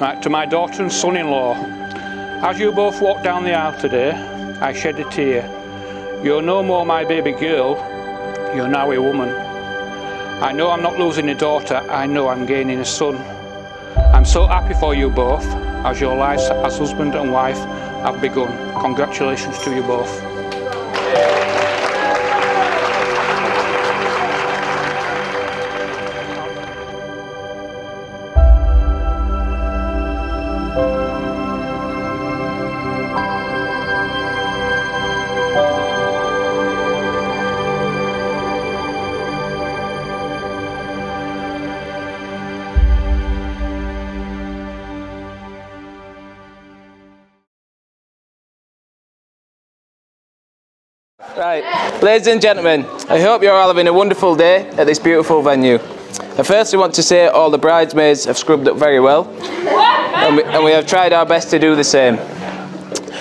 Right, to my daughter and son-in-law, as you both walked down the aisle today, I shed a tear. You're no more my baby girl, you're now a woman. I know I'm not losing a daughter, I know I'm gaining a son. I'm so happy for you both, as your lives as husband and wife have begun. Congratulations to you both. Ladies and gentlemen, I hope you're all having a wonderful day at this beautiful venue. I firstly want to say all the bridesmaids have scrubbed up very well, and we, and we have tried our best to do the same.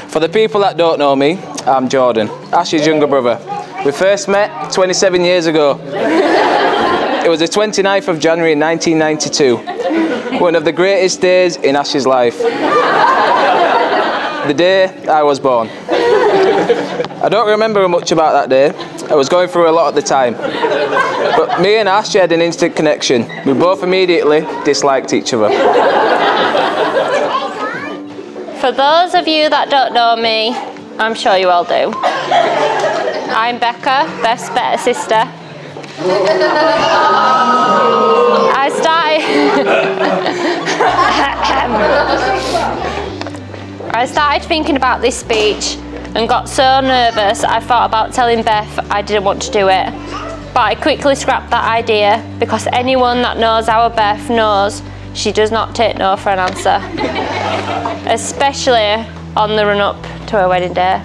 For the people that don't know me, I'm Jordan, Ash's younger brother. We first met 27 years ago. It was the 29th of January 1992, one of the greatest days in Ash's life. The day I was born. I don't remember much about that day. I was going through a lot at the time. But me and Ash had an instant connection. We both immediately disliked each other. For those of you that don't know me, I'm sure you all do. I'm Becca, best better sister. I started. I started thinking about this speech and got so nervous I thought about telling Beth I didn't want to do it. But I quickly scrapped that idea because anyone that knows our Beth knows she does not take no for an answer, especially on the run up to her wedding day.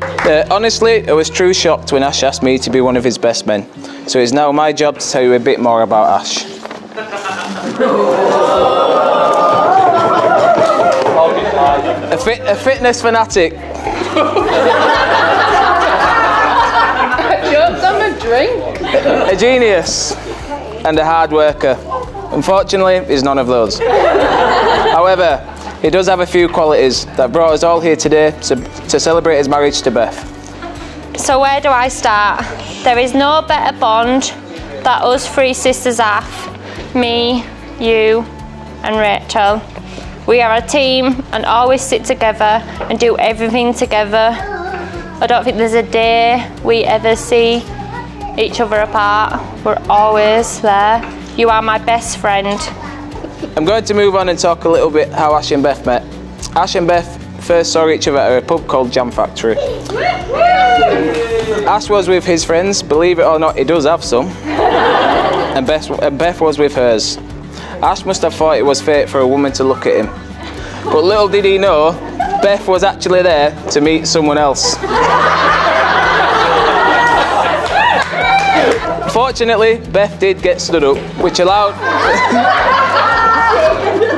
Uh, honestly, I was true shocked when Ash asked me to be one of his best men. So it's now my job to tell you a bit more about Ash. a, fit, a fitness fanatic. A drink. A genius and a hard worker. Unfortunately, he's none of those. However, he does have a few qualities that brought us all here today to, to celebrate his marriage to Beth. So where do I start? There is no better bond that us three sisters have. Me, you and Rachel. We are a team and always sit together and do everything together. I don't think there's a day we ever see each other apart. We're always there. You are my best friend. I'm going to move on and talk a little bit how Ash and Beth met. Ash and Beth first saw each other at a pub called Jam Factory. Ash was with his friends, believe it or not, he does have some. And Beth, and Beth was with hers. Ash must have thought it was fate for a woman to look at him. But little did he know, Beth was actually there to meet someone else. Fortunately, Beth did get stood up, which allowed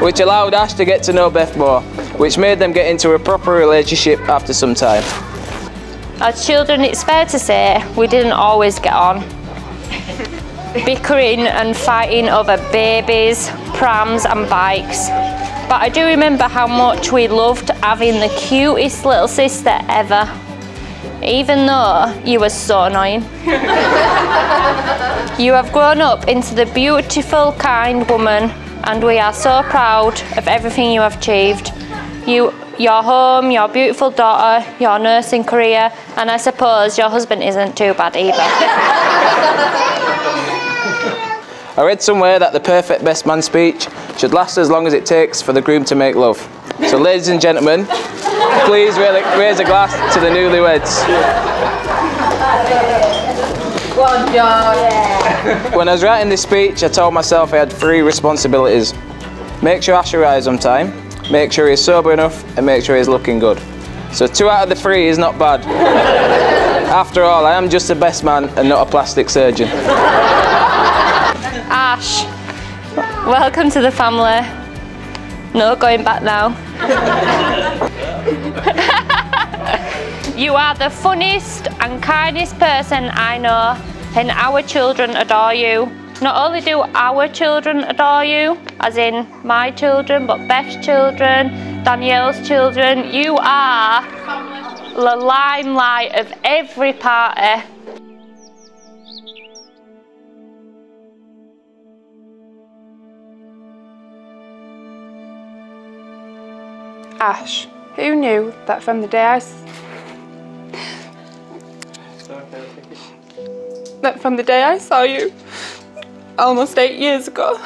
which allowed Ash to get to know Beth more, which made them get into a proper relationship after some time. As children, it's fair to say we didn't always get on. Bickering and fighting over babies, prams and bikes. But I do remember how much we loved having the cutest little sister ever. Even though you were so annoying. you have grown up into the beautiful, kind woman and we are so proud of everything you have achieved. You, your home, your beautiful daughter, your nursing career, and I suppose your husband isn't too bad either. I read somewhere that the perfect best man speech should last as long as it takes for the groom to make love. So ladies and gentlemen, please raise a glass to the newlyweds. When I was writing this speech, I told myself I had three responsibilities. Make sure Ash arrives on time, make sure he's sober enough, and make sure he's looking good. So two out of the three is not bad. After all, I am just a best man and not a plastic surgeon. Ash, welcome to the family. No going back now. you are the funniest and kindest person I know, and our children adore you. Not only do our children adore you, as in my children, but Beth's children, Danielle's children, you are the limelight of every party. Ash, who knew that from the day I that from the day I saw you almost eight years ago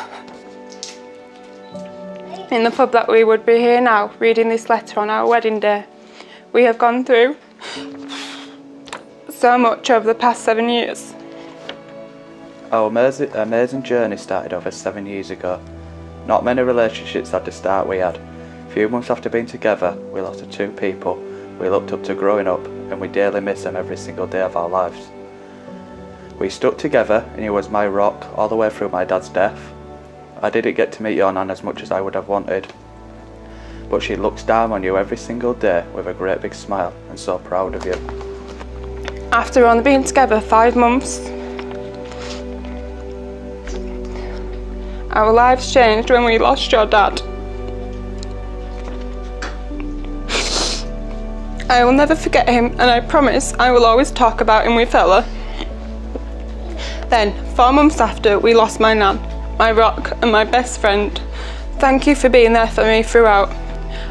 in the pub that we would be here now reading this letter on our wedding day. We have gone through so much over the past seven years. Our amazing, journey started over seven years ago. Not many relationships had the start we had. A few months after being together, we lost two people we looked up to growing up, and we daily miss them every single day of our lives. We stuck together, and he was my rock all the way through my dad's death. I didn't get to meet your nan as much as I would have wanted, but she looks down on you every single day with a great big smile and so proud of you. After only being together five months, our lives changed when we lost your dad. I will never forget him, and I promise I will always talk about him with Ella. Then, four months after, we lost my nan, my rock, and my best friend. Thank you for being there for me throughout.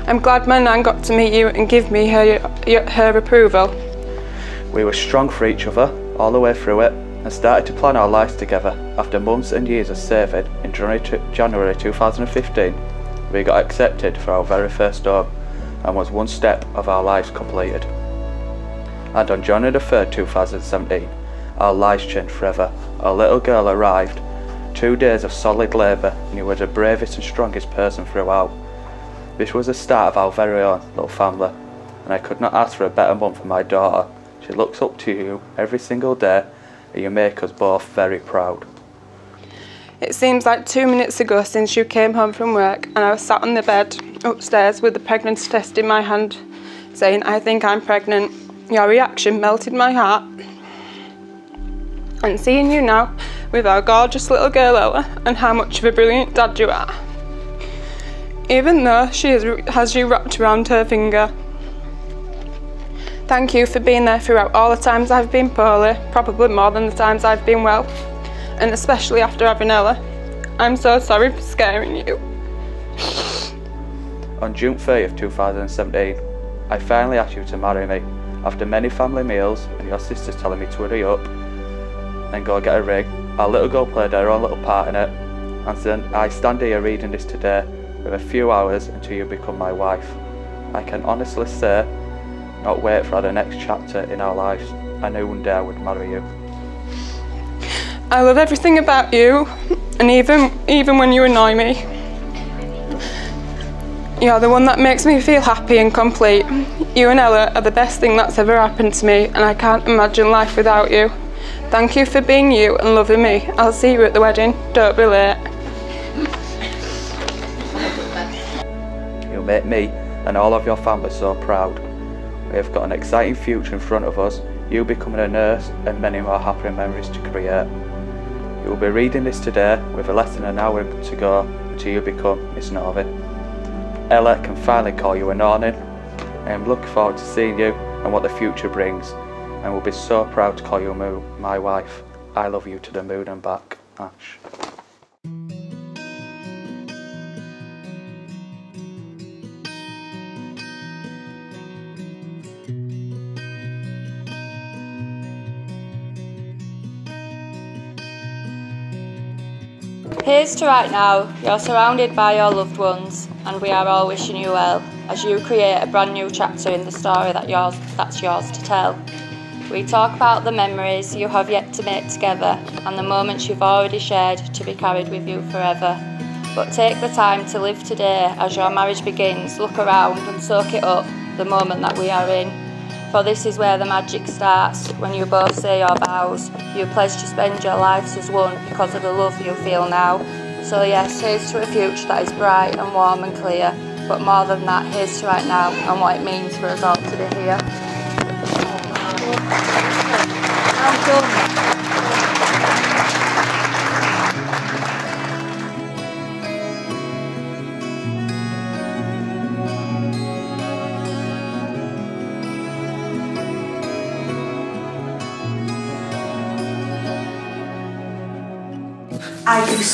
I'm glad my nan got to meet you and give me her, her approval. We were strong for each other all the way through it and started to plan our lives together. After months and years of saving, in January January 2015, we got accepted for our very first home and was one step of our lives completed. And on January the 3rd, 2017, our lives changed forever. Our little girl arrived. Two days of solid labour, and you were the bravest and strongest person throughout. This was the start of our very own little family, and I could not ask for a better mum for my daughter. She looks up to you every single day, and you make us both very proud. It seems like two minutes ago since you came home from work and I was sat on the bed upstairs with the pregnancy test in my hand saying, I think I'm pregnant. Your reaction melted my heart. And seeing you now with our gorgeous little girl Ella and how much of a brilliant dad you are. Even though she has, you wrapped around her finger. Thank you for being there throughout all the times I've been poorly, probably more than the times I've been well and especially after having Ella. I'm so sorry for scaring you. On June 30th, 2017, I finally asked you to marry me. After many family meals and your sisters telling me to hurry up and go get a ring, our little girl played her own little part in it. And I stand here reading this today with a few hours until you become my wife. I can honestly say, not wait for the next chapter in our lives. I knew one day I would marry you. I love everything about you, and even even when you annoy me. You're the one that makes me feel happy and complete. You and Ella are the best thing that's ever happened to me, and I can't imagine life without you. Thank you for being you and loving me. I'll see you at the wedding. Don't be late. Make me and all of your family so proud. We have got an exciting future in front of us, you becoming a nurse and many more happy memories to create. You will be reading this today with less than an hour to go until you become Miss Novi. Ella can finally call you an awning. I am looking forward to seeing you and what the future brings and will be so proud to call you my wife. I love you to the moon and back. Ash. Here's to right now, you're surrounded by your loved ones, and we are all wishing you well as you create a brand new chapter in the story that yours, that's yours to tell. We talk about the memories you have yet to make together and the moments you've already shared to be carried with you forever. But take the time to live today as your marriage begins, look around and soak it up, the moment that we are in. For this is where the magic starts, when you both say your vows. You pledge to spend your lives as one because of the love you feel now. So yes, here's to a future that is bright and warm and clear. But more than that, here's to right now and what it means for us all to be here.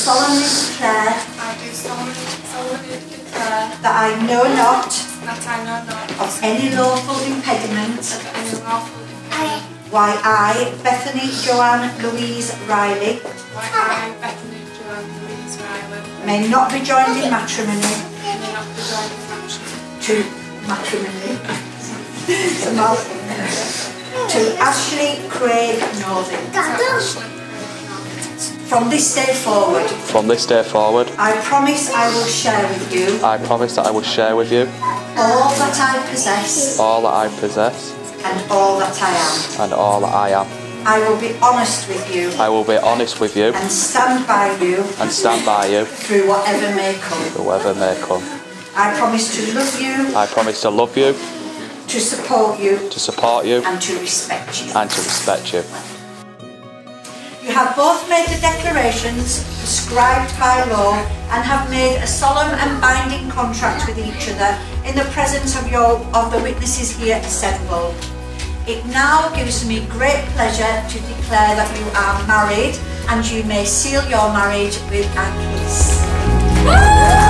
Solemnly declare I do solemnly, declare that I know not that I know not of any lawful impediment of any lawful impediment. why I, Bethany Joanne Louise Riley, why I, Bethany Joanne Louise Riley, may not be joined in matrimony may not be joined in matrimony. to matrimony. To, Ashley Craig Northing. From this day forward, From this day forward, I promise I will share with you I promise that I will share with you all that I possess all that I possess and all that I am. and all that I am. I will be honest with you I will be honest with you and stand by you and stand by you through whatever may come. whoever may come. I promise to love you, I promise to love you, to support you, to support you, and to respect you. and to respect you. You have both made the declarations prescribed by law and have made a solemn and binding contract with each other in the presence of your of the witnesses here assembled. It now gives me great pleasure to declare that you are married and you may seal your marriage with a kiss.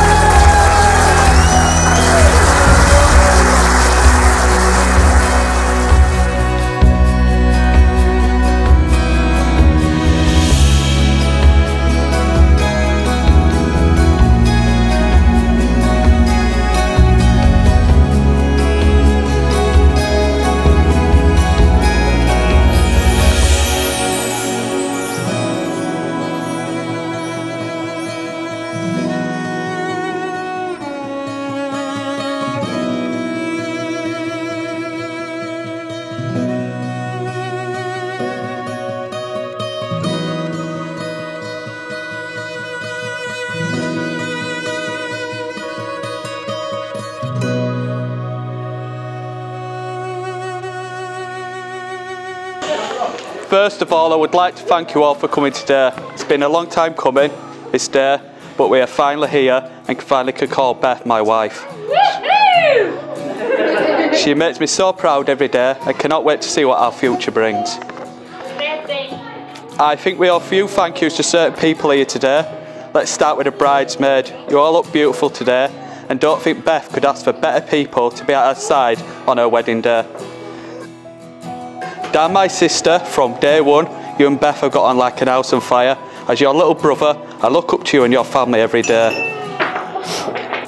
First of all, I would like to thank you all for coming today. It's been a long time coming, this day, but we are finally here and finally can call Beth my wife. She makes me so proud every day and cannot wait to see what our future brings. I think we owe a few thank yous to certain people here today. Let's start with a bridesmaid. You all look beautiful today and don't think Beth could ask for better people to be at her side on her wedding day. Dan, my sister, from day one, you and Beth have got on like an house on fire. As your little brother, I look up to you and your family every day.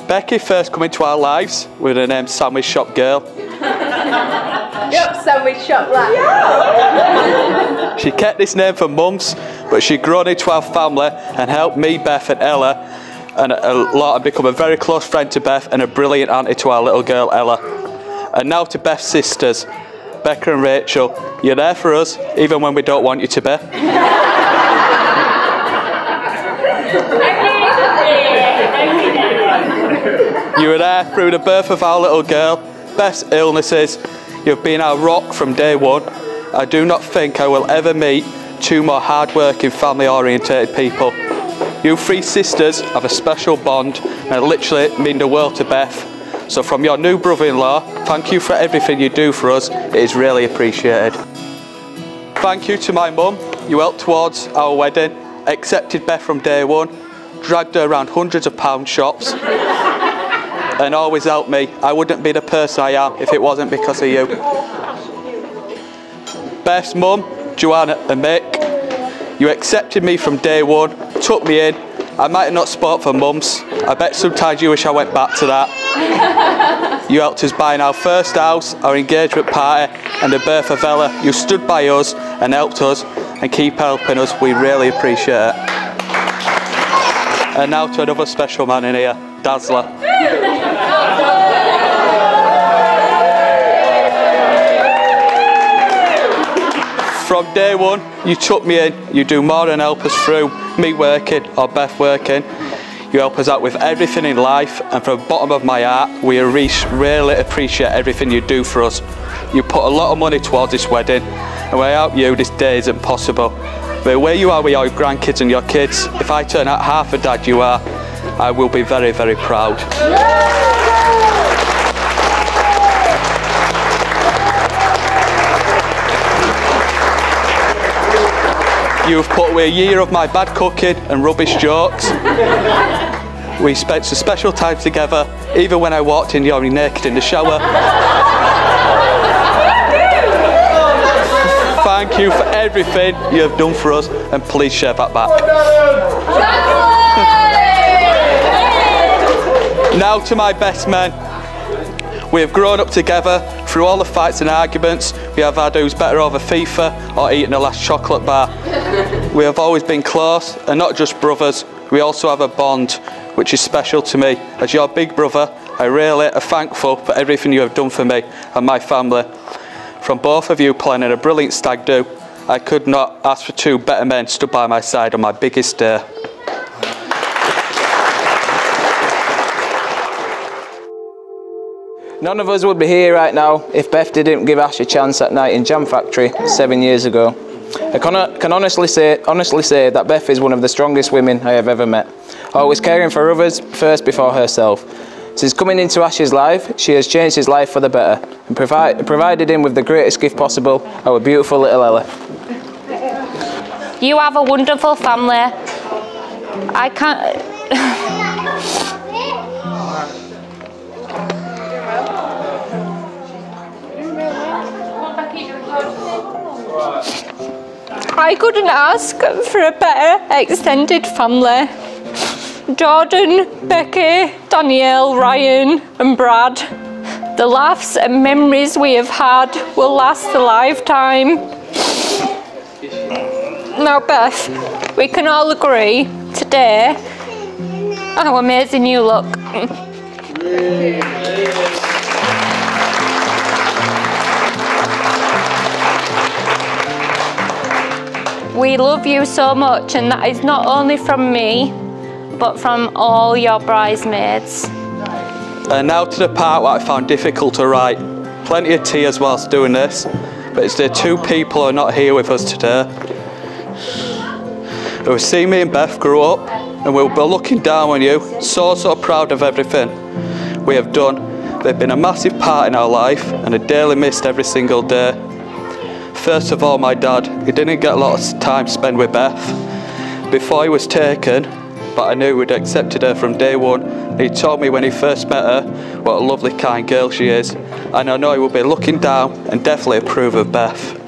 Becky first come into our lives with the name Sandwich Shop Girl. Yep, sandwich shop lad. Yeah. She kept this name for months, but she grown into our family and helped me, Beth, and Ella, and a lot, and become a very close friend to Beth and a brilliant auntie to our little girl Ella. And now to Beth's sisters, Becca and Rachel. You're there for us, even when we don't want you to be. You were there through the birth of our little girl, Beth's illnesses. You've been our rock from day one. I do not think I will ever meet two more hard-working, family-orientated people. You three sisters have a special bond and literally mean the world to Beth. So from your new brother-in-law, thank you for everything you do for us. It is really appreciated. Thank you to my mum. You helped towards our wedding, accepted Beth from day one, dragged her around hundreds of pound shops, and always helped me. I wouldn't be the person I am if it wasn't because of you. Beth's mum, Joanna and Mick, you accepted me from day one, took me in. I might have not spoke for months. I bet sometimes you wish I went back to that. You helped us buying our first house, our engagement party, and the birth of Ella. You stood by us and helped us and keep helping us. We really appreciate it. And now to another special man in here, Dazzler. From day one, you took me in. You do more than help us through me working or Beth working. You help us out with everything in life, and from the bottom of my heart, we really appreciate everything you do for us. You put a lot of money towards this wedding, and without you, this day isn't possible. But where you are with your grandkids and your kids, if I turn out half a dad you are, I will be very, very proud. You've put away a year of my bad cooking and rubbish jokes. We spent some special time together, even when I walked in, you're naked in the shower. Thank you for everything you have done for us, and please share that back. now to my best men. We have grown up together through all the fights and arguments. We have had who's better over FIFA or eating the last chocolate bar. We have always been close and not just brothers. We also have a bond which is special to me. As your big brother, I really am thankful for everything you have done for me and my family. From both of you planning a brilliant stag do, I could not ask for two better men stood by my side on my biggest day. None of us would be here right now if Beth didn't give Ash a chance that night in Jam Factory seven years ago. I can, uh, can honestly say, honestly say that Beth is one of the strongest women I have ever met, always caring for others first before herself. Since coming into Ash's life, she has changed his life for the better and provi provided him with the greatest gift possible, our beautiful little Ella. You have a wonderful family. I can't. I couldn't ask for a better extended family. Jordan, Becky, Danielle, Ryan, and Brad. The laughs and memories we have had will last a lifetime. Now, Beth, we can all agree today how amazing you look. We love you so much, and that is not only from me, but from all your bridesmaids. And now to the part I found difficult to write. Plenty of tears whilst doing this, but it's the two people who are not here with us today. Who have seen me and Beth grow up, and will be looking down on you, so, so proud of everything we have done. They've been a massive part in our life, and are dearly missed every single day. First of all, my dad, he didn't get a lot of time spent with Beth. Before he was taken, but I knew we'd accepted her from day one. He told me when he first met her what a lovely, kind girl she is, and I know he will be looking down and definitely approve of Beth.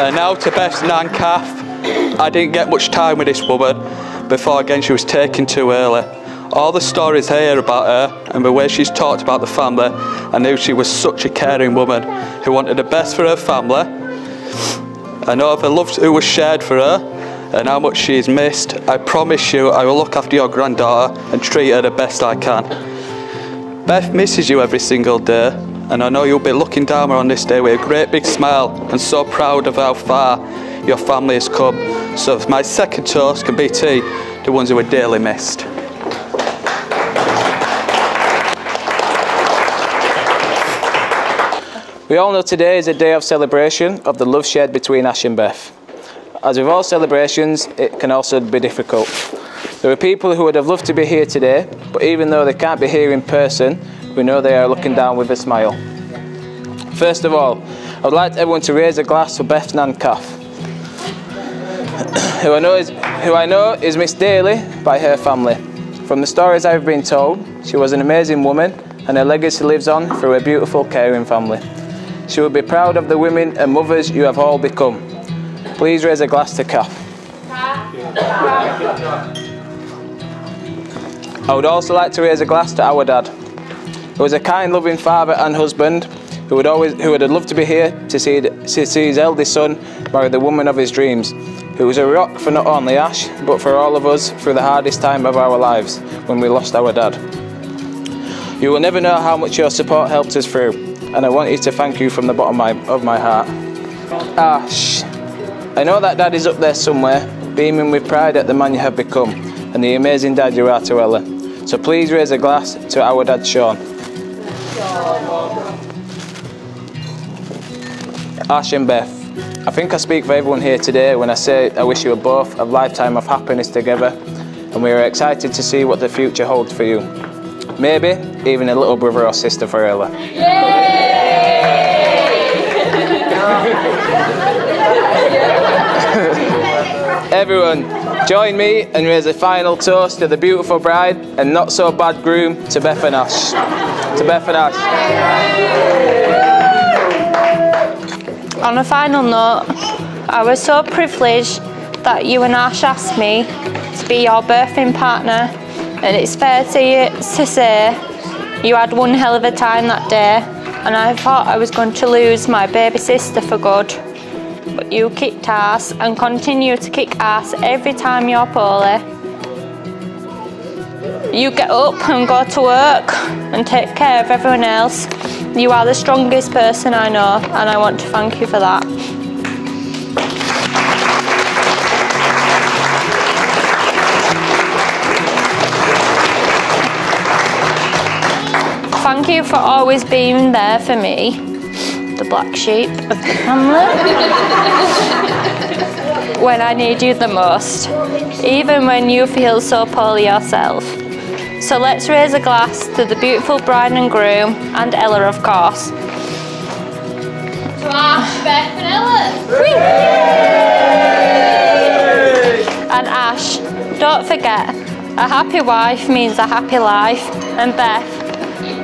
And now to Beth's nan Kath. I didn't get much time with this woman before again she was taken too early. All the stories here about her and the way she's talked about the family, I knew she was such a caring woman who wanted the best for her family. I know of the love who was shared for her and how much she's missed. I promise you I will look after your granddaughter and treat her the best I can. Beth misses you every single day and I know you'll be looking down on this day with a great big smile and so proud of how far your family has come. So my second toast can be to the ones who are dearly missed. We all know today is a day of celebration of the love shared between Ash and Beth. As with all celebrations, it can also be difficult. There are people who would have loved to be here today, but even though they can't be here in person, we know they are looking down with a smile. First of all, I would like everyone to raise a glass for Beth Nan Kath, who I know is, who I know is missed daily by her family. From the stories I've been told, she was an amazing woman and her legacy lives on through her beautiful caring family. She will be proud of the women and mothers you have all become. Please raise a glass to Kath. I would also like to raise a glass to our dad, who was a kind, loving father and husband who would always who would have loved to be here to see, to see his eldest son marry the woman of his dreams, who was a rock for not only Ash, but for all of us through the hardest time of our lives when we lost our dad. You will never know how much your support helped us through, and I want you to thank you from the bottom of my, of my heart. Ah, Ash, I know that dad is up there somewhere, beaming with pride at the man you have become, and the amazing dad you are to Ella. So please raise a glass to our dad Sean. Ash and Beth, I think I speak for everyone here today when I say I wish you both a lifetime of happiness together and we are excited to see what the future holds for you. maybe even a little brother or sister for Ella. Everyone, join me and raise a final toast to the beautiful bride and not so bad groom to Beth and Ash. To Beth and Ash. On a final note, I was so privileged that you and Ash asked me to be your birthing partner, and it's fair to, you, to say you had one hell of a time that day, and I thought I was going to lose my baby sister for good. But you kicked ass and continue to kick ass every time you're poorly. You get up and go to work and take care of everyone else. You are the strongest person I know, and I want to thank you for that. Thank you for always being there for me, the black sheep of the family, when I need you the most, even when you feel so poorly yourself. So let's raise a glass to the beautiful bride and groom, and Ella, of course. To Ash, Beth and Ella. And Ash, don't forget, a happy wife means a happy life. And Beth,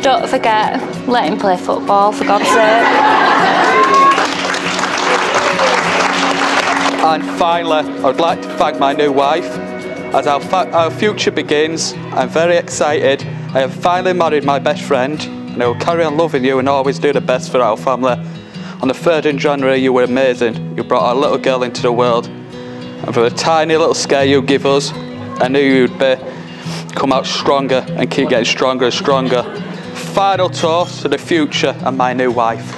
don't forget, let him play football, for God's sake. And finally, I would like to thank my new wife. As our, our future begins, I'm very excited. I have finally married my best friend, and I will carry on loving you and always do the best for our family. On the 3rd of January, you were amazing. You brought our little girl into the world. And for the tiny little scare you give us, I knew you'd be, come out stronger and keep getting stronger and stronger. Final toast to the future and my new wife.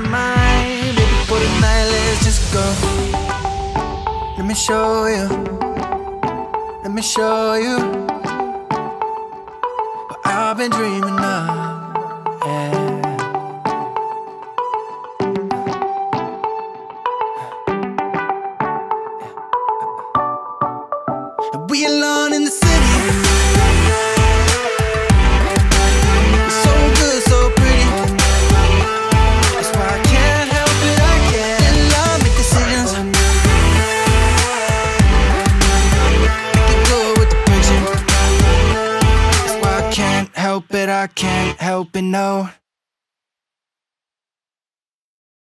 Mine. Baby, for the night, let's just go. Let me show you. Let me show you. What I've been dreaming